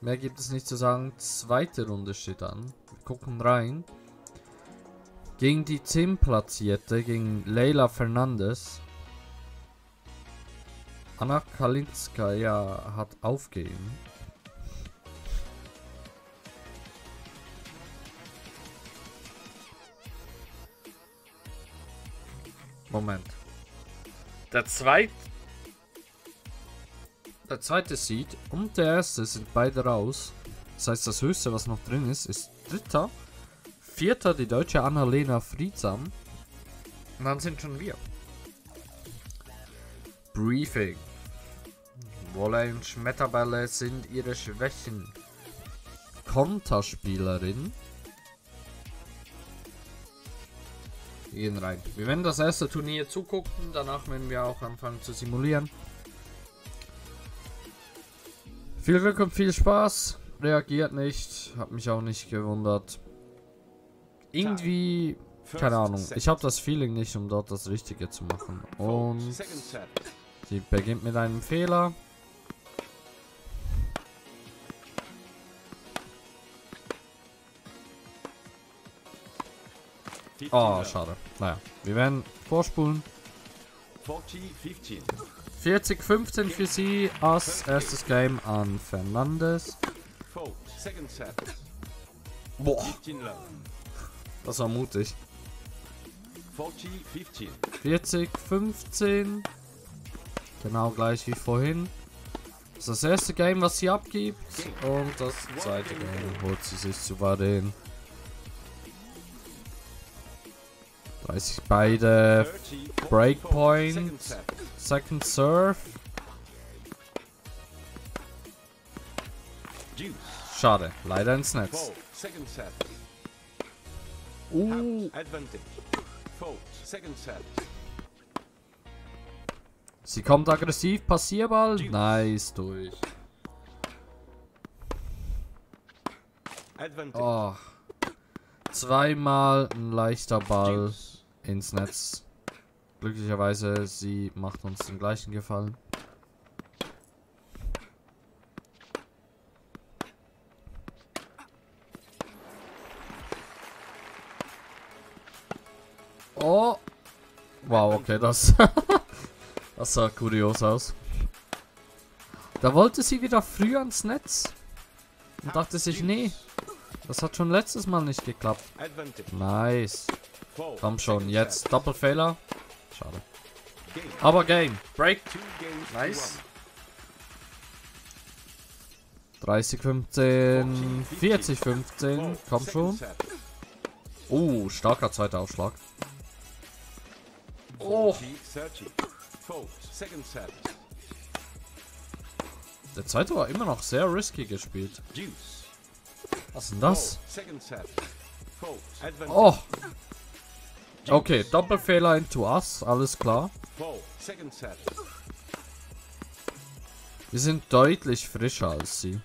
Mehr gibt es nicht zu sagen. Zweite Runde steht an. Wir gucken rein. Gegen die 10 platzierte, gegen Leila Fernandes. Anna Kalinskaya hat aufgegeben. Moment. Der zweite. Der zweite Seed und der erste sind beide raus. Das heißt, das höchste, was noch drin ist, ist dritter. Vierter die deutsche Annalena Friedsam. Und dann sind schon wir. Briefing. Wolle und Schmetterbälle sind ihre Schwächen. Konterspielerin. Wir gehen rein. Wir werden das erste Turnier zugucken, danach werden wir auch anfangen zu simulieren. Viel Glück und viel Spaß. Reagiert nicht, hat mich auch nicht gewundert. Irgendwie, keine Ahnung, ich habe das Feeling nicht, um dort das Richtige zu machen. Und sie beginnt mit einem Fehler. Oh, schade. Naja, wir werden vorspulen. 40, 15 für sie als erstes Game an Fernandes. Boah, das war mutig. 40, 15. Genau gleich wie vorhin. Das ist das erste Game, was sie abgibt. Und das zweite Game holt sie sich souverän. 30 beide Breakpoint. Second Serve. Schade, leider ins Netz. Uh. Sie kommt aggressiv, Passierball. Nice, durch. Oh. Zweimal ein leichter Ball ins Netz. Glücklicherweise, sie macht uns den gleichen Gefallen. Oh. Wow, okay, das... das sah kurios aus. Da wollte sie wieder früh ans Netz. Und dachte sich, nee, das hat schon letztes Mal nicht geklappt. Nice. Komm schon, jetzt Doppelfehler. Schade. Aber Game. Break. Nice. 30, 15, 40, 15. Komm schon. Oh, starker zweiter Aufschlag. Oh. Der zweite war immer noch sehr risky gespielt. Was ist denn das? Oh. Okay, Doppelfehler into us, alles klar. Wir sind deutlich frischer als sie.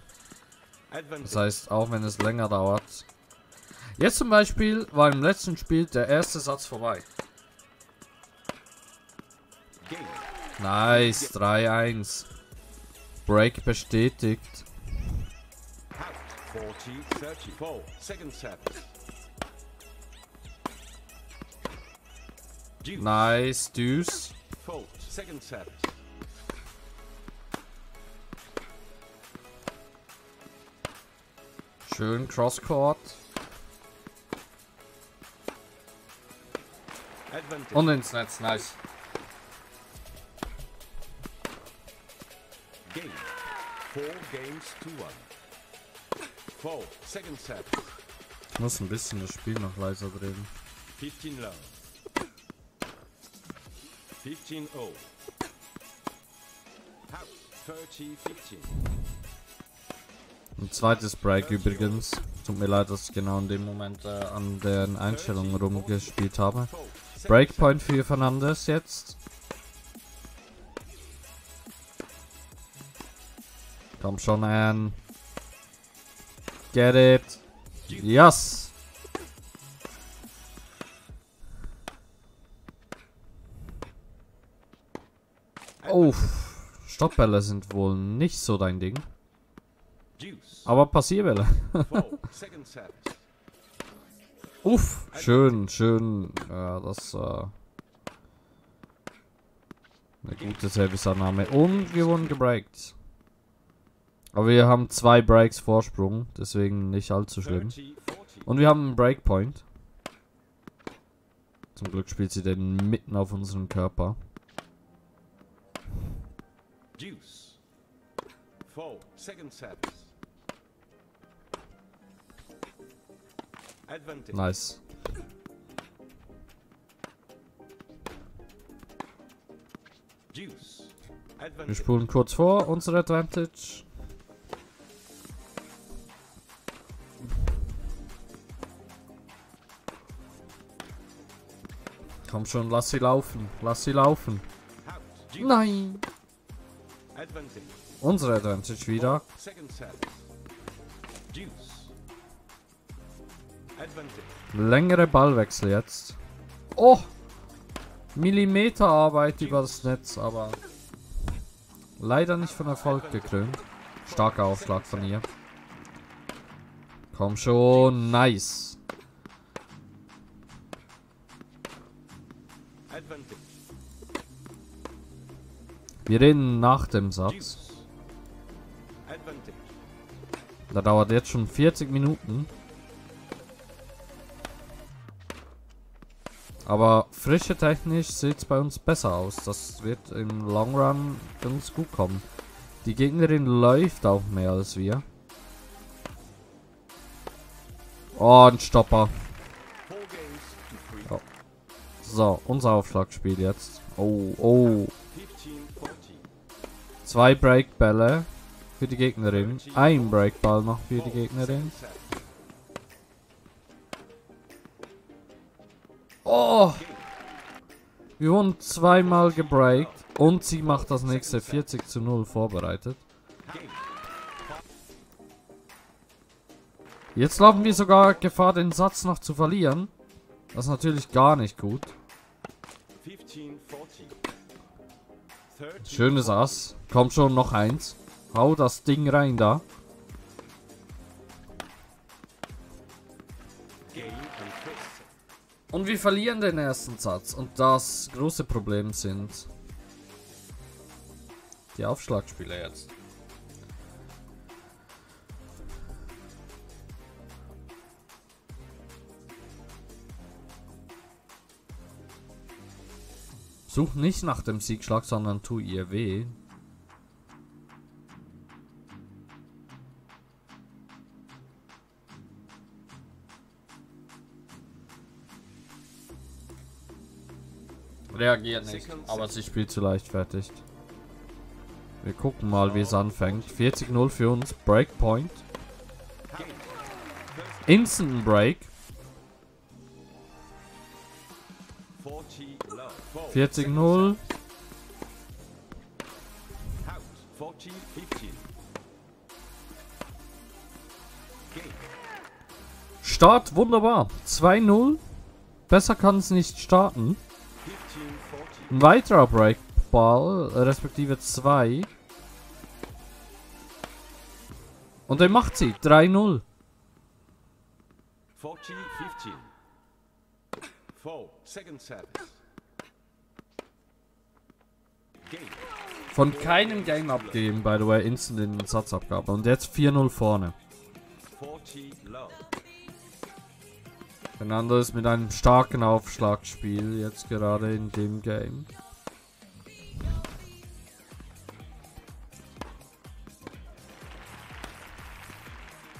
Das heißt, auch wenn es länger dauert. Jetzt zum Beispiel war im letzten Spiel der erste Satz vorbei. Nice, 3-1. Break bestätigt. 40, 34, second set. Nice, Deuce. Schön Crosscourt. Und ins Netz, nice. Game. Four games to one. Four, second set. Ich muss ein bisschen das Spiel noch leiser drehen. 15 low. 15 0. 30 15. Ein zweites Break übrigens. Tut mir leid, dass ich genau in dem Moment äh, an den Einstellungen rumgespielt habe. Breakpoint für Fernandes jetzt. Komm schon, Ann. Get it. Yes. Oh, Stoppbälle sind wohl nicht so dein Ding. Aber service. Uff, schön, schön. Ja, das äh, eine gute Serviceannahme. Und wir wurden gebreakt. Aber wir haben zwei Breaks Vorsprung, deswegen nicht allzu schlimm. 30, 40. Und wir haben einen Breakpoint. Zum Glück spielt sie den mitten auf unserem Körper. Deuce. Four. Second service. Advantage. Nice. Deuce. Wir spulen kurz vor, unsere Advantage. Komm schon, lass sie laufen. Lass sie laufen. Nein. Unsere Advantage wieder. Längere Ballwechsel jetzt. Oh! Millimeterarbeit über das Netz, aber leider nicht von Erfolg gekrönt. Starker Aufschlag von ihr. Komm schon, nice. Wir reden nach dem Satz. Da dauert jetzt schon 40 Minuten. Aber frische technisch sieht es bei uns besser aus. Das wird im Long Run ganz gut kommen. Die Gegnerin läuft auch mehr als wir. Oh, ein Stopper. Oh. So, unser Aufschlagspiel jetzt. Oh, oh. 15, 40. Zwei Breakbälle für die Gegnerin. Ein Breakball noch für die Gegnerin. Oh! Wir wurden zweimal gebreakt und sie macht das nächste 40 zu 0 vorbereitet. Jetzt laufen wir sogar Gefahr, den Satz noch zu verlieren. Das ist natürlich gar nicht gut. Schönes Ass. Kommt schon, noch eins. Hau das Ding rein da. Und wir verlieren den ersten Satz. Und das große Problem sind die Aufschlagspiele jetzt. Such nicht nach dem Siegschlag, sondern tu ihr weh. Reagiert nicht, aber sie spielt zu leichtfertig. Wir gucken mal, wie es anfängt. 40-0 für uns. Breakpoint. Instant Break. 40, 15. Game. Start, wunderbar. 2-0. Besser kann es nicht starten. 15, 40. Ein weiterer Breakball, respektive 2. Und er macht sie. 3-0. 40, 15. Four. Second service. Von keinem Game abgeben, by the way, instant in den Satzabgabe. Und jetzt 4-0 vorne. 40 low. Fernando ist mit einem starken Aufschlagspiel jetzt gerade in dem Game.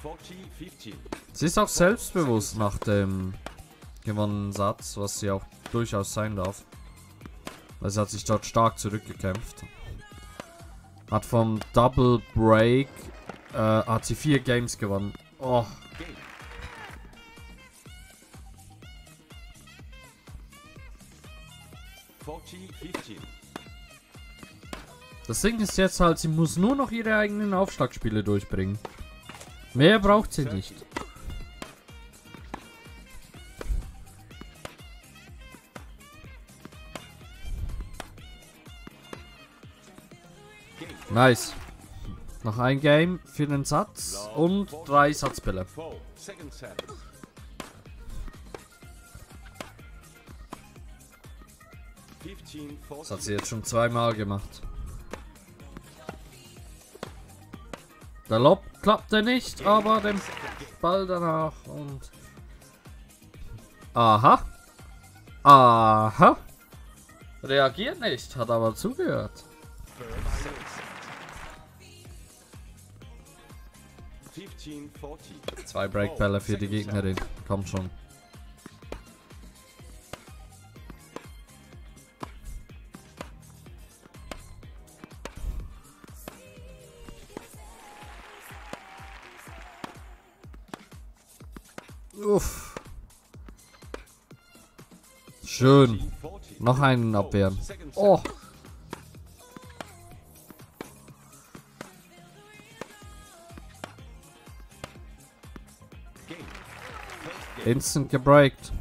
Forty, 15. Sie ist auch selbstbewusst nach dem gewonnenen Satz, was sie auch durchaus sein darf. Weil sie hat sich dort stark zurückgekämpft. Hat vom Double Break äh, hat sie vier Games gewonnen. Oh, Game. Forty, 15. das Ding ist jetzt halt, sie muss nur noch ihre eigenen Aufschlagspiele durchbringen. Mehr braucht sie nicht. Nice. Noch ein Game für den Satz und drei Satzbälle. Das hat sie jetzt schon zweimal gemacht. Der Lob klappte nicht, aber den Ball danach und... Aha. Aha. Reagiert nicht, hat aber zugehört. Zwei Breakbälle für die Gegnerin. Kommt schon. Uff. Schön. Noch einen abwehren. Oh. Instant gebreakt.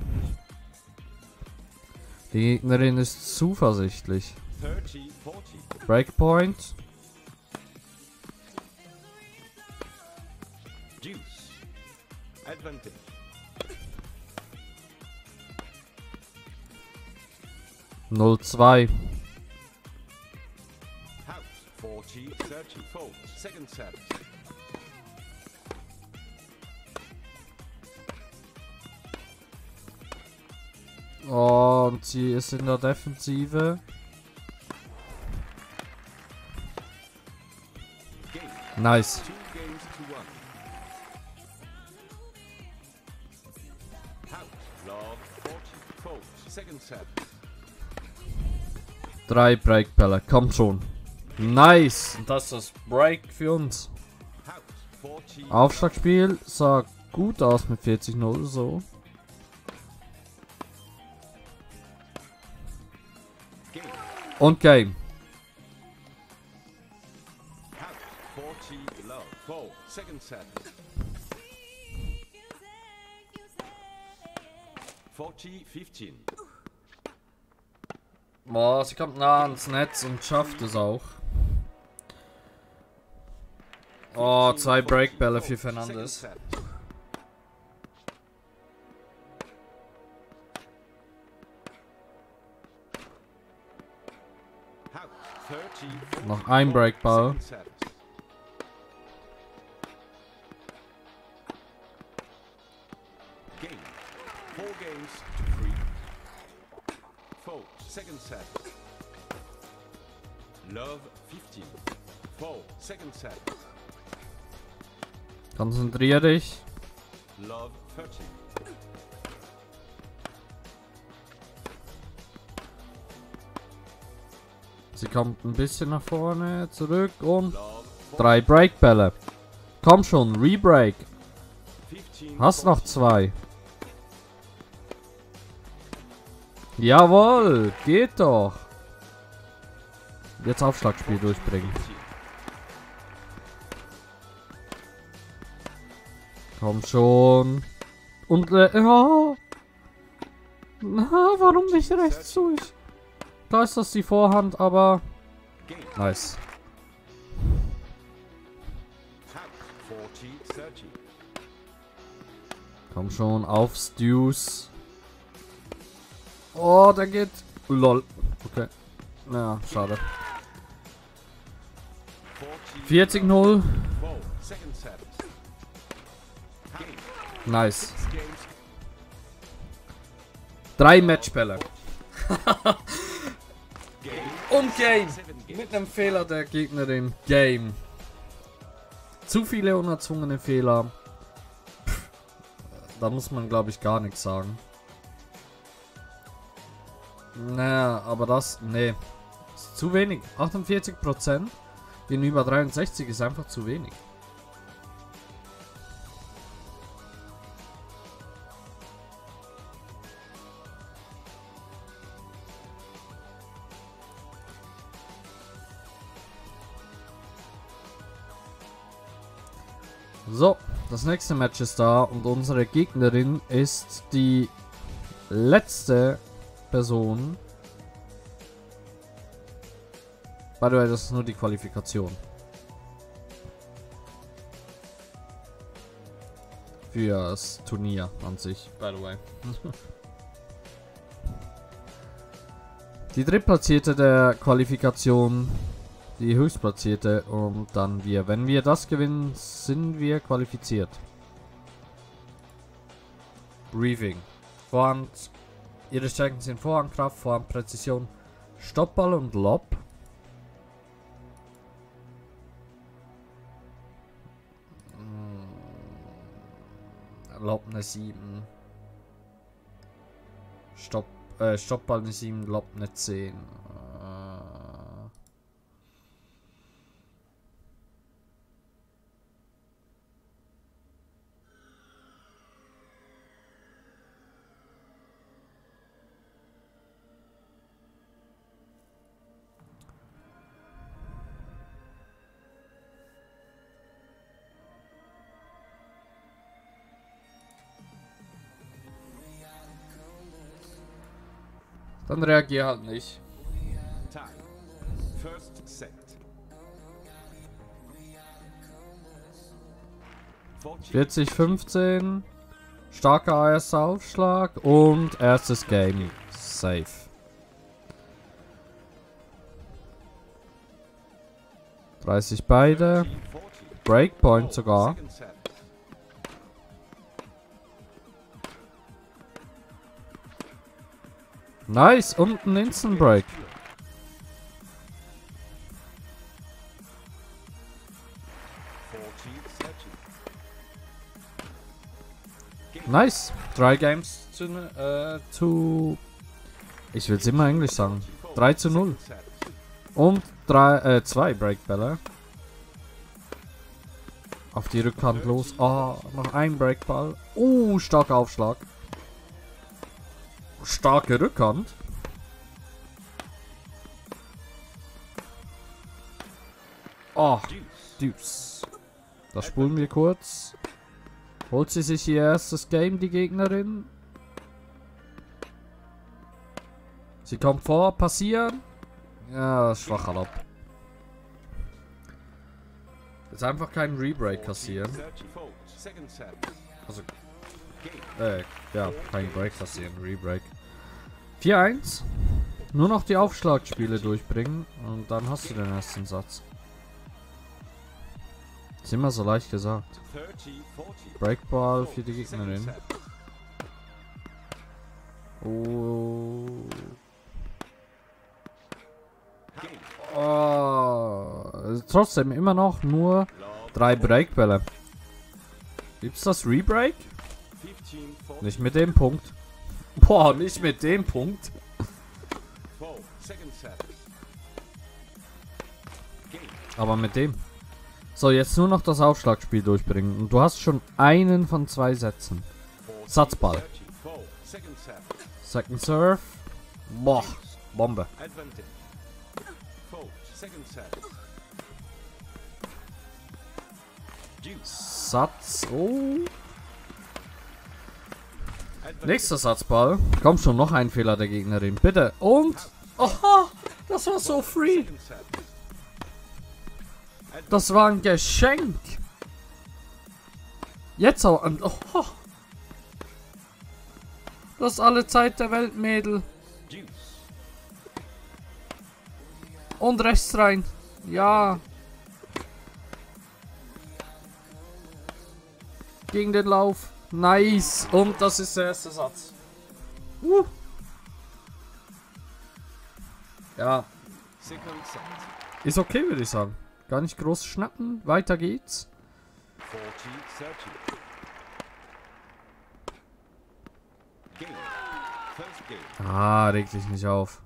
Die Gegnerin ist zuversichtlich. 30. Forty. Breakpoint. Null zwei. House. 40. 30. Fold. Second service. Und sie ist in der Defensive. Nice. Two games to one. House. Love. 40. Fold. Second service. Drei Breakbälle. Kommt schon. Nice. Und das ist das Break für uns. House. 40. Aufschlagspiel sah gut aus mit 40-0 so. 40. 15. Boah, sie kommt nah ans Netz und schafft es auch. Oh, zwei Breakbälle für Fernandes. Fold. Second service. Konzentrier dich. Sie kommt ein bisschen nach vorne, zurück und drei Breakbälle. Komm schon, Rebreak. 15. Hast noch zwei. Jawohl, geht doch. Jetzt Aufschlagspiel durchbringen. 15. Komm schon. Und äh, ja. Na, warum nicht rechts durch? Da ist das die Vorhand, aber nice. House. 40. 30. Komm schon, aufs Deuce. Oh, der geht. Lol. Okay. Ja, schade. 40. 40-0. Fold. Second service. Game. Nice. Drei Matchbälle. Und Game. Mit einem Fehler der Gegnerin. Game. Zu viele unerzwungene Fehler. Da muss man, glaube ich, gar nichts sagen. Naja, aber das, nee. Ist zu wenig. 48% gegenüber 63 ist einfach zu wenig. Das nächste Match ist da und unsere Gegnerin ist die letzte Person. By the way, das ist nur die Qualifikation. Fürs Turnier an sich, by the way. die drittplatzierte der Qualifikation die Höchstplatzierte und dann wir. Wenn wir das gewinnen, sind wir qualifiziert. Briefing. Vorhand. Ihre Stärken sind Vorhandkraft, Vorhand Präzision, Stoppball und Lob. Mm, Lob eine 7. Stopp, äh, Stoppball eine 7, Lob eine 10. Dann reagier halt nicht. Time. First set. 40, 15. Starker AS-Aufschlag und erstes Game. Safe. Dreißig beide. 40. Breakpoint sogar. Nice. Und ein Instant Break. Nice. Drei Games zu, äh, zu ich will es immer Englisch sagen. 3 zu 0. Set. Und drei, äh, zwei Breakbälle. Auf die Rückhand los. Ah, noch ein Breakball. Oh, starker Aufschlag. Starke Rückhand. Ah, Deuce. Das spulen wir kurz. Holt sie sich ihr erstes Game, die Gegnerin. Sie kommt vor, passieren. Ja, schwacher Lob. Jetzt einfach keinen Rebreak kassieren. 30 fold. Second set. Also. Äh, ja, keinen Break kassieren, Rebreak. 4-1. Nur noch die Aufschlagspiele durchbringen und dann hast du den ersten Satz. Ist immer so leicht gesagt. 30, 40. Breakball für die Gegnerin. Oh. Oh. Trotzdem immer noch nur drei Breakbälle. Gibt's das Rebreak? 15, 40. Nicht mit dem Punkt. Boah, nicht mit dem Punkt. Aber mit dem. So, jetzt nur noch das Aufschlagspiel durchbringen. Und du hast schon einen von zwei Sätzen. 40, Satzball. 30. Fold. Second Serve. Boah, Bombe. Satz. Oh. Nächster Satzball. Komm schon, noch ein Fehler der Gegnerin. Bitte. Und. Oha, das war so free. Das war ein Geschenk. Jetzt an- Oha. Das ist alle Zeit der Welt, Mädel. Und rechts rein. Ja. Gegen den Lauf. Nice. Und das ist der erste Satz. Uh. Ja, ist okay, würde ich sagen. Gar nicht groß schnappen. Weiter geht's. 40, 30. Game. First game. Ah, reg dich nicht auf.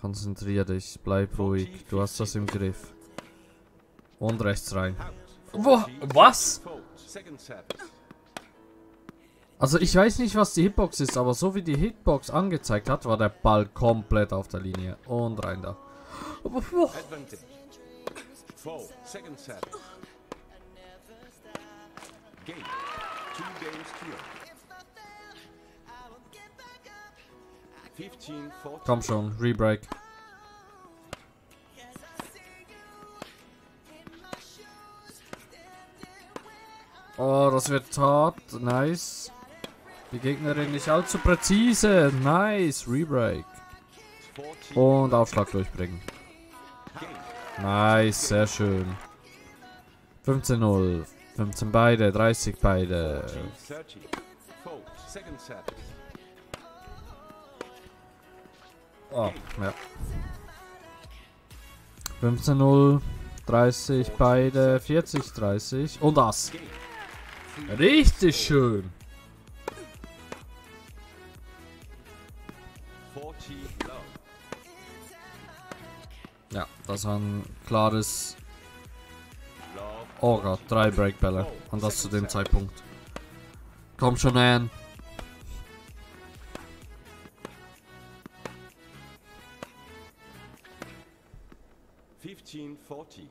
Konzentrier dich, bleib ruhig. Du hast das im Griff. Und rechts rein. Wo- 40, was? Also ich weiß nicht, was die Hitbox ist, aber so wie die Hitbox angezeigt hat, war der Ball komplett auf der Linie. Und rein da. Advantage. Fold. Second set. Game. Two games to go. 15, 40. Komm schon, Rebreak. Oh, das wird hart. Nice. Die Gegnerin nicht allzu präzise. Nice. Rebreak. 40 Und Aufschlag durchbringen. Nice. Sehr schön. 15-0. 15 beide. 30 beide. 30. Fault. Second service. Oh, ja. 15-0. 30 beide. 40, 30. Und das. Richtig schön. 40 low. Ja, das war ein klares. Oh Gott, drei Breakbälle. Und das zu dem Zeitpunkt. Komm schon, Ann. Fifteen forty.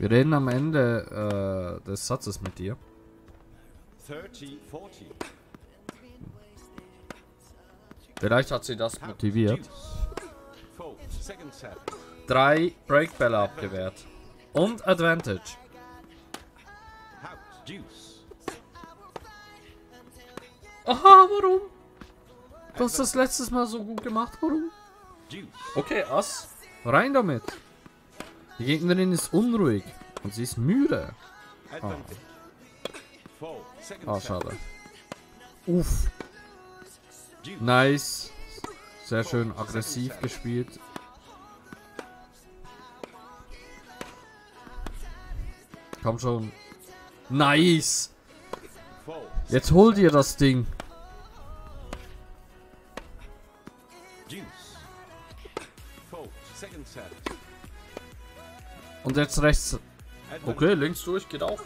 Wir reden am Ende äh, des Satzes mit dir. Thirty forty. Vielleicht hat sie das motiviert. Drei Breakbälle abgewehrt. Und Advantage. Aha, warum? Du hast das letztes Mal so gut gemacht, warum? Okay, Ass. Rein damit. Die Gegnerin ist unruhig. Und sie ist müde. Ah, service. schade. Uff. Nice. Sehr schön aggressiv gespielt. Komm schon. Nice. Jetzt hol dir das Ding. Und jetzt rechts. Okay, links durch, geht auch.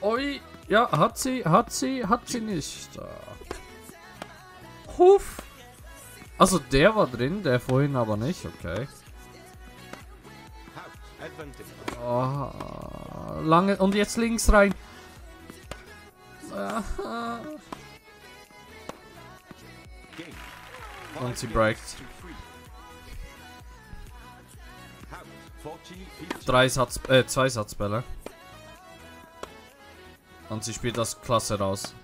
Oi. Ja, hat sie, hat sie, hat sie nicht. Huf. Also der war drin, der vorhin aber nicht, okay. Ah, lange und jetzt links rein. Und sie breakt. Drei Satz, äh, zwei Satzbälle. Und sie spielt das klasse raus.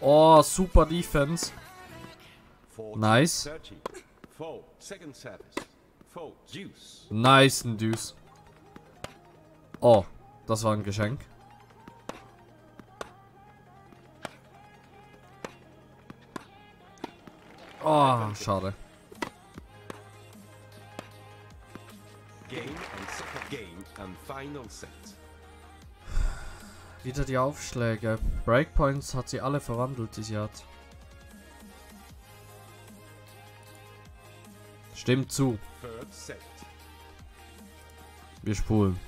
Oh, super Defense. 40, Nice. 30. Fold. Second service. Fold. Deuce. Nice, ein Deuce. Oh, das war ein Geschenk. Oh, schade. Game and second game and final set. Wieder die Aufschläge. Breakpoints hat sie alle verwandelt, die sie hat. Stimmt zu. Wir spulen.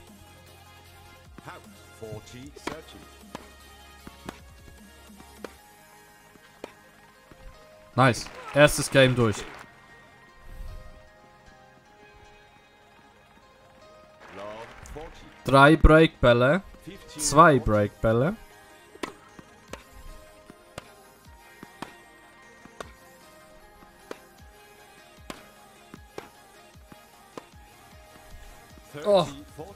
House. 40 30. Nice. Erstes Game durch. Drei Breakbälle. 15. Zwei 40. Breakbälle. Oh. 40.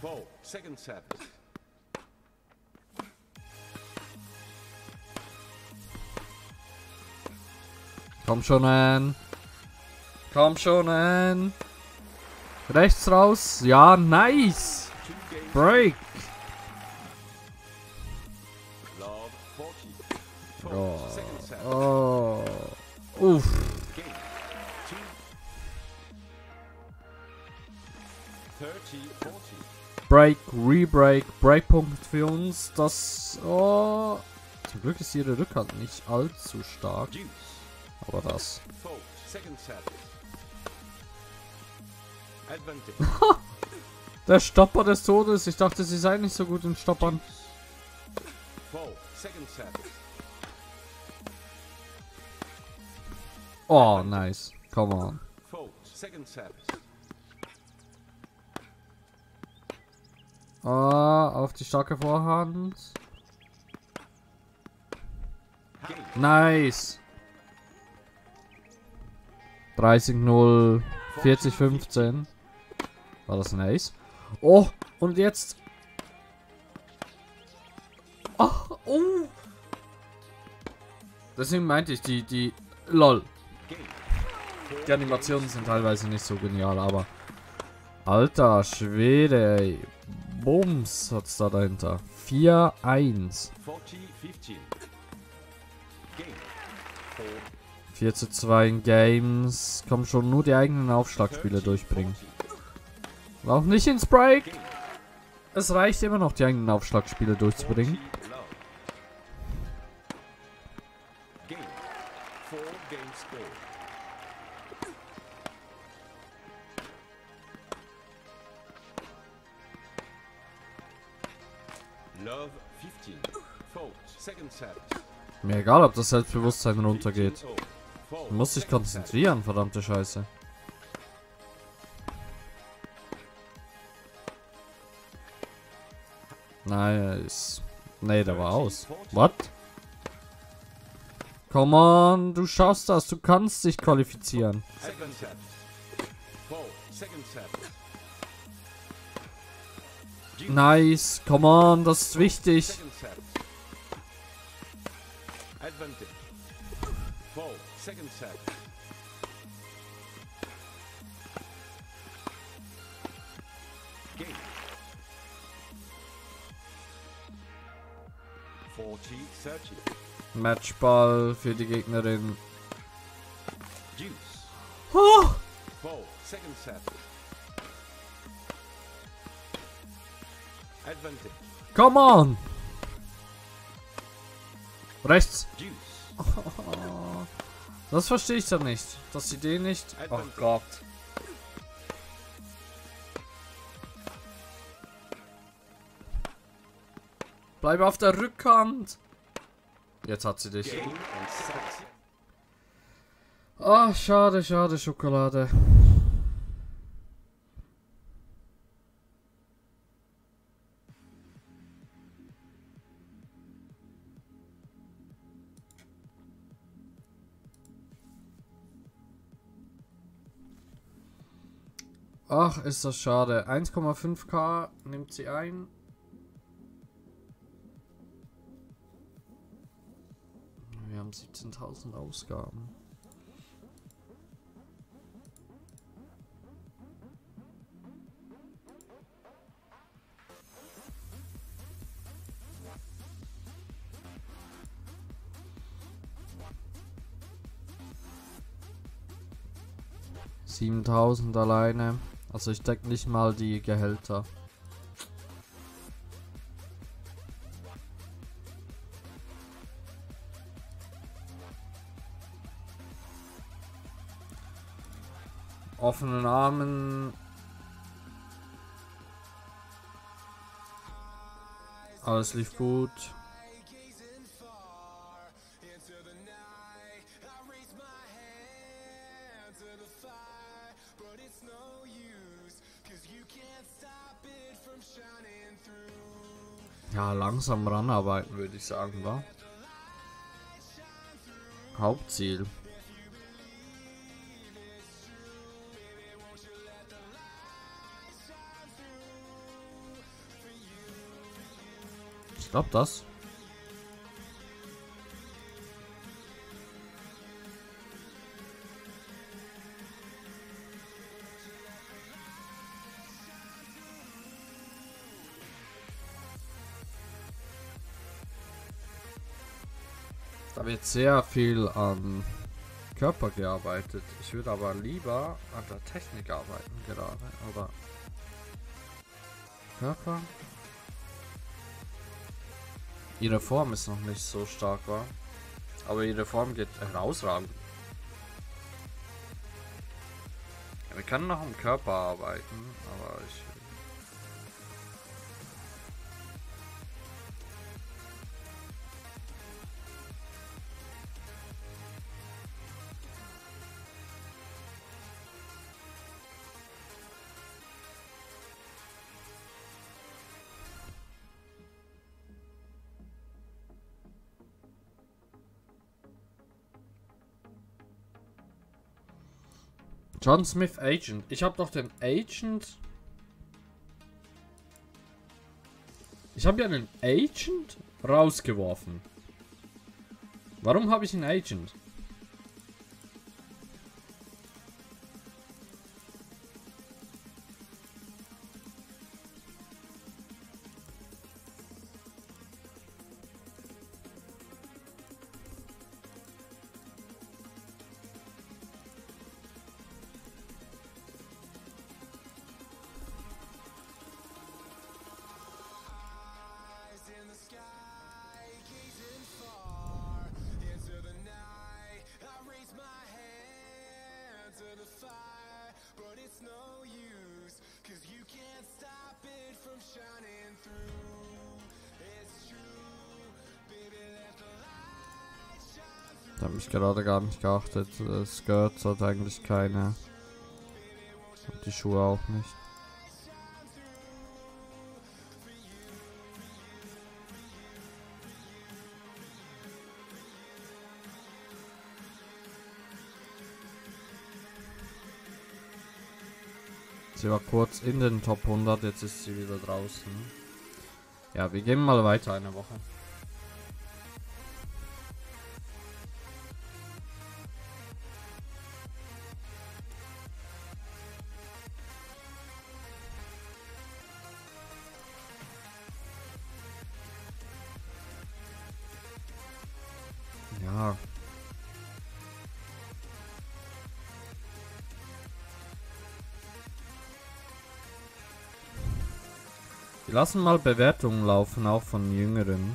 Fold. Second service. Komm schon an. Komm schon an. Rechts raus. Ja, nice. Break. Love. 40. Fold. Oh. Oh. Uff. Game. Two. 30. 40. Break, Rebreak, Breakpunkt für uns. Das. Oh. Zum Glück ist ihre Rückhand nicht allzu stark. Aber das. Der Stopper des Todes. Ich dachte, sie sei nicht so gut im Stoppern. Oh, nice. Come on. Ah, auf die starke Vorhand. Nice. 30-0, 40-15. War das ein Ace? Oh, und jetzt. Ach, oh. Deswegen meinte ich, die, die, lol. Die Animationen sind teilweise nicht so genial, aber... Alter Schwede, ey. Bums hat's da dahinter. 4-1. 40, 15. Game. 4, 4 zu 2 in Games. Komm schon, nur die eigenen Aufschlagspiele durchbringen. Auch nicht ins Break. Es reicht immer noch, die eigenen Aufschlagspiele durchzubringen. 40 love. Game. 4 game score. Love 15. Fault. Second set. Mir egal, ob das Selbstbewusstsein runtergeht. 15 all. Fault. Du musst dich konzentrieren, verdammte Scheiße. Nice. Nee, der war aus. What? Come on, du schaffst das, du kannst dich qualifizieren. Nice, come on, das ist wichtig. Advantage. Fold. Second set. Matchball für die Gegnerin. Juice. Oh, Fold. Second set. Advantage. come on. Rechts. Juice. Das verstehe ich dann nicht. Dass sie den nicht. Oh Gott. Bleib auf der Rückhand. Jetzt hat sie dich. Ah, schade, schade, Schokolade. Ach, ist das schade. 1,5k nimmt sie ein. Wir haben 17.000 Ausgaben. Siebentausend alleine. Also ich decke nicht mal die Gehälter. Offenen Armen. Alles lief gut. Ja, langsam ranarbeiten, würde ich sagen, wa? Hauptziel. Ich glaube das. Da wird sehr viel an Körper gearbeitet. Ich würde aber lieber an der Technik arbeiten gerade. Aber Körper. Ihre Form ist noch nicht so stark, war. Aber ihre Form geht herausragend. Ja, wir können noch am Körper arbeiten, aber ich. John Smith Agent. Ich habe doch den Agent. Ich habe ja einen Agent rausgeworfen. Warum habe ich einen Agent? Habe ich gerade gar nicht geachtet. Das Skirt hat eigentlich keine. Und die Schuhe auch nicht. Sie war kurz in den Top 100, jetzt ist sie wieder draußen. Ja, wir gehen mal weiter eine Woche. Wir lassen mal Bewertungen laufen, auch von Jüngeren.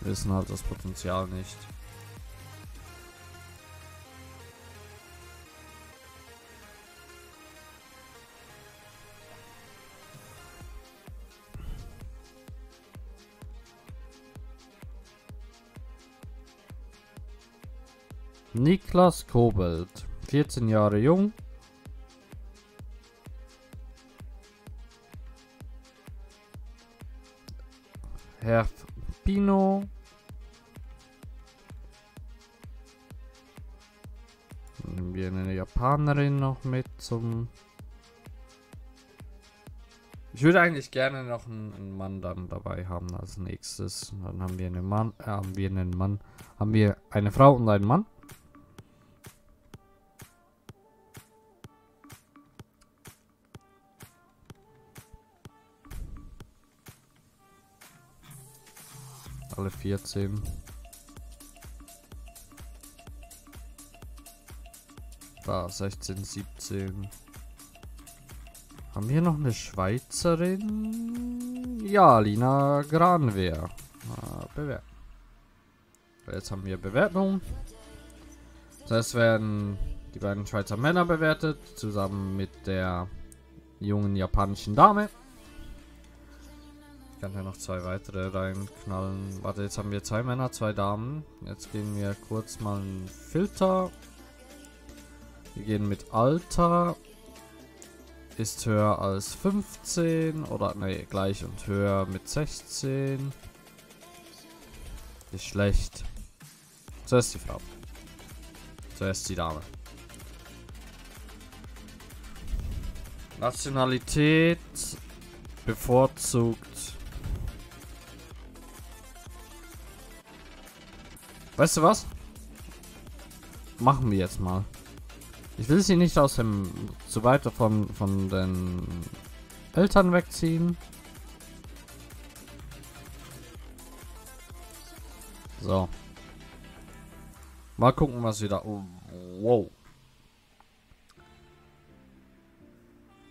Wir wissen halt das Potenzial nicht. Niklas Kobelt, 14 Jahre jung. Japanerin noch mit zum. Ich würde eigentlich gerne noch einen, einen Mann dann dabei haben als nächstes. Dann haben wir einen Mann, äh, haben wir einen Mann, haben wir eine Frau und einen Mann. Alle 14. Da, 16, 17. Haben wir noch eine Schweizerin? Ja, Lina Granwehr. Ah, Bewertung. Jetzt haben wir Bewertung. Das heißt, werden die beiden Schweizer Männer bewertet, zusammen mit der jungen japanischen Dame. Ich kann ja noch zwei weitere reinknallen. Warte, jetzt haben wir zwei Männer, zwei Damen. Jetzt gehen wir kurz mal einen Filter. Wir gehen mit Alter. Ist höher als 15 oder ne, gleich und höher mit 16. Ist schlecht. Zuerst die Frau. Zuerst die Dame. Nationalität bevorzugt. Weißt du was? Machen wir jetzt mal. Ich will sie nicht aus dem zu weit von von den Eltern wegziehen. So. Mal gucken, was wir da. Oh, wow.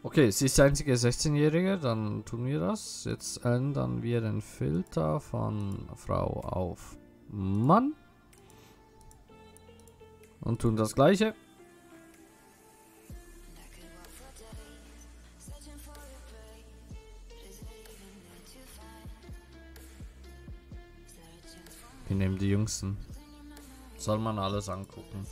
Okay, sie ist die einzige 16-Jährige, dann tun wir das. Jetzt ändern wir den Filter von Frau auf Mann. Und tun das gleiche. Wir nehmen die Jüngsten. Soll man alles angucken.